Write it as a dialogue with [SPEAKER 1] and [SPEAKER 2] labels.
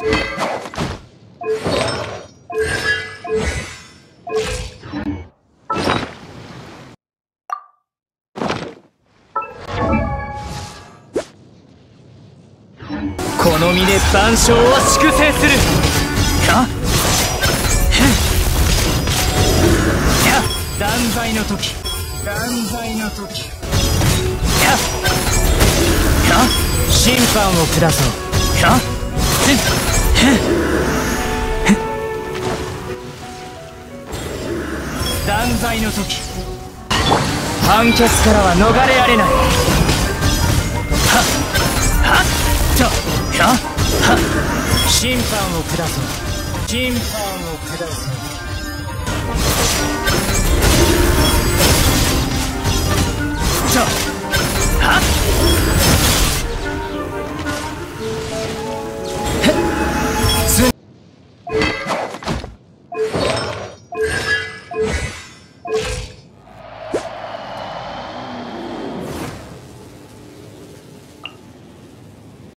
[SPEAKER 1] この身で万象は粛清する。か断罪の時。断罪の時。や審判を下そう。や断罪の時判決からは逃れられない。はっはっとはは審判を下そう審判を下そうと